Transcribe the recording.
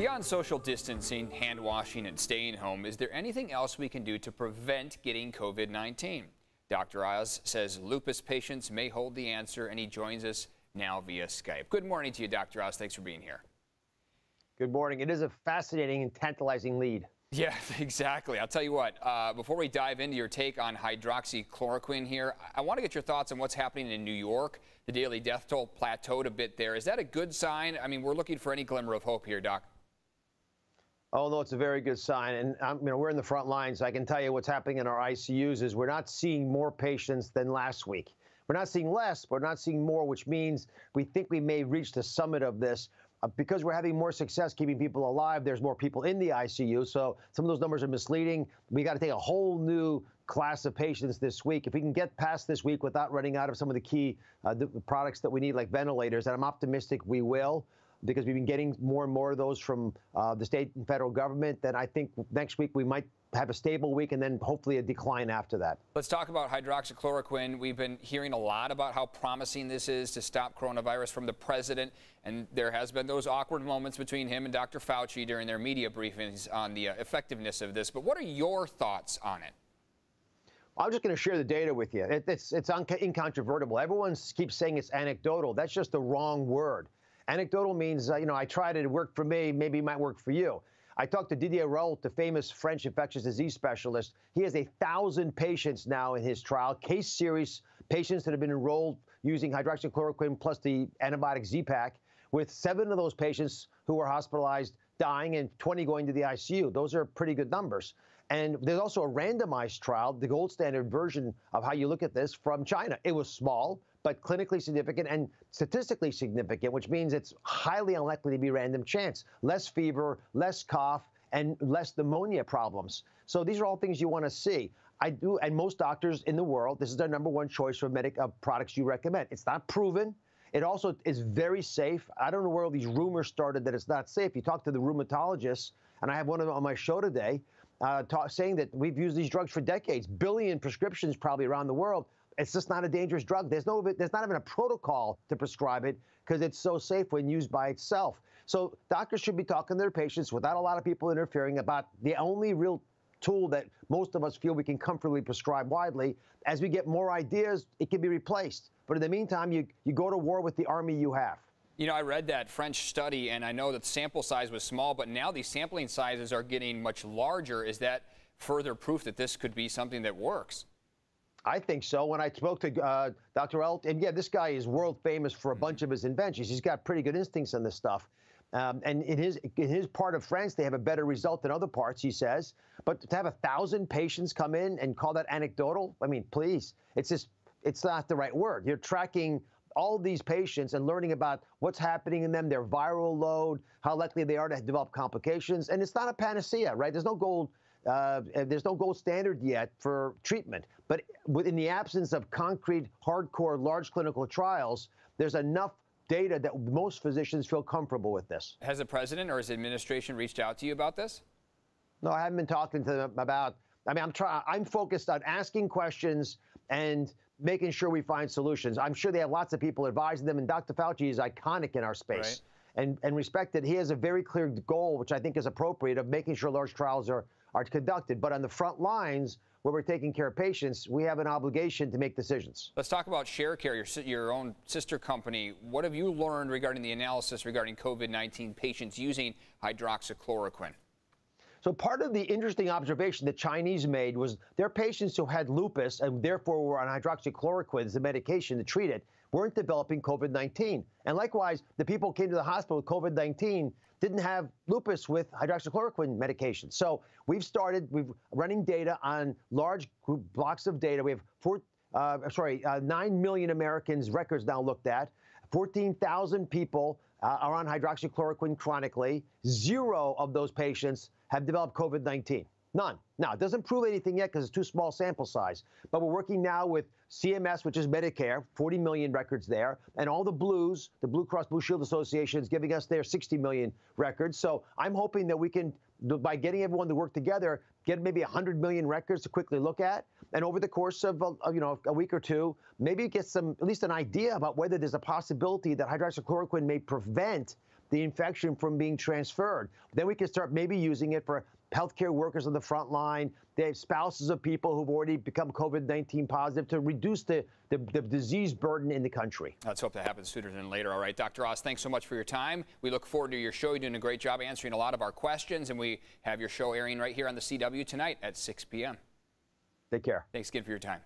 Beyond social distancing, hand washing, and staying home, is there anything else we can do to prevent getting COVID 19? Dr. Oz says lupus patients may hold the answer, and he joins us now via Skype. Good morning to you, Dr. Oz. Thanks for being here. Good morning. It is a fascinating and tantalizing lead. Yeah, exactly. I'll tell you what, uh, before we dive into your take on hydroxychloroquine here, I want to get your thoughts on what's happening in New York. The daily death toll plateaued a bit there. Is that a good sign? I mean, we're looking for any glimmer of hope here, Doc. No, it's a very good sign, and um, you know we're in the front lines. I can tell you what's happening in our ICUs is we're not seeing more patients than last week. We're not seeing less, but we're not seeing more, which means we think we may reach the summit of this. Uh, because we're having more success keeping people alive, there's more people in the ICU. So some of those numbers are misleading. We got to take a whole new class of patients this week. If we can get past this week without running out of some of the key uh, the products that we need, like ventilators, and I'm optimistic we will because we've been getting more and more of those from uh, the state and federal government, then I think next week we might have a stable week and then hopefully a decline after that. Let's talk about hydroxychloroquine. We've been hearing a lot about how promising this is to stop coronavirus from the president, and there has been those awkward moments between him and Dr. Fauci during their media briefings on the uh, effectiveness of this. But what are your thoughts on it? I'm just going to share the data with you. It, it's it's incontrovertible. Everyone keeps saying it's anecdotal. That's just the wrong word. Anecdotal means, uh, you know, I tried it, it worked for me, maybe it might work for you. I talked to Didier Raoult, the famous French infectious disease specialist. He has a thousand patients now in his trial, case series patients that have been enrolled using hydroxychloroquine plus the antibiotic Z-Pak, with seven of those patients who were hospitalized dying and 20 going to the ICU. Those are pretty good numbers. And there's also a randomized trial, the gold standard version of how you look at this from China. It was small, but clinically significant and statistically significant, which means it's highly unlikely to be random chance. Less fever, less cough, and less pneumonia problems. So these are all things you want to see. I do, and most doctors in the world, this is their number one choice for medic uh, products you recommend. It's not proven. It also is very safe. I don't know where all these rumors started that it's not safe. You talk to the rheumatologists, and I have one of them on my show today, uh, talk, saying that we've used these drugs for decades, billion prescriptions probably around the world. It's just not a dangerous drug. There's no, there's not even a protocol to prescribe it because it's so safe when used by itself. So doctors should be talking to their patients without a lot of people interfering about the only real tool that most of us feel we can comfortably prescribe widely. As we get more ideas, it can be replaced. But in the meantime, you, you go to war with the army you have. You know, I read that French study, and I know that the sample size was small, but now these sampling sizes are getting much larger. Is that further proof that this could be something that works? I think so. When I spoke to uh, Dr. Elt, and yeah, this guy is world famous for a mm-hmm. bunch of his inventions. He's got pretty good instincts on this stuff. Um, and in his in his part of France, they have a better result than other parts, he says. But to have a thousand patients come in and call that anecdotal, I mean, please, it's just it's not the right word. You're tracking all these patients and learning about what's happening in them, their viral load, how likely they are to develop complications, and it's not a panacea, right? There's no gold uh, there's no gold standard yet for treatment. But in the absence of concrete, hardcore, large clinical trials, there's enough data that most physicians feel comfortable with this. Has the president or his administration reached out to you about this? No, I haven't been talking to them about. I mean, I'm trying. I'm focused on asking questions and making sure we find solutions. I'm sure they have lots of people advising them, and Dr. Fauci is iconic in our space. Right. And, and respected, he has a very clear goal, which I think is appropriate, of making sure large trials are are conducted. But on the front lines, where we're taking care of patients, we have an obligation to make decisions. Let's talk about Sharecare, your, your own sister company. What have you learned regarding the analysis regarding COVID-19 patients using hydroxychloroquine? So part of the interesting observation the Chinese made was their patients who had lupus and therefore were on hydroxychloroquine as a medication to treat it weren't developing COVID-19. And likewise, the people who came to the hospital with COVID-19 didn't have lupus with hydroxychloroquine medication. So we've started, we've running data on large group blocks of data. We have four, uh, sorry, uh, 9 million Americans records now looked at. 14,000 people Uh, are on hydroxychloroquine chronically. Zero of those patients have developed COVID-19. None. Now, it doesn't prove anything yet because it's too small sample size. But we're working now with CMS, which is Medicare, 40 million records there, and all the Blues, the Blue Cross Blue Shield Association is giving us their 60 million records. So I'm hoping that we can, by getting everyone to work together, get maybe 100 million records to quickly look at, and over the course uh, of, you know a week or two, maybe get some at least an idea about whether there's a possibility that hydroxychloroquine may prevent the infection from being transferred. Then we can start maybe using it for healthcare workers on the front line, they have spouses of people who've already become COVID-19 positive to reduce the, the, the, disease burden in the country. Let's hope that happens sooner than later. All right, Dr. Oz, thanks so much for your time. We look forward to your show. You're doing a great job answering a lot of our questions, and we have your show airing right here on the CW tonight at 6 p.m. Take care. Thanks again for your time.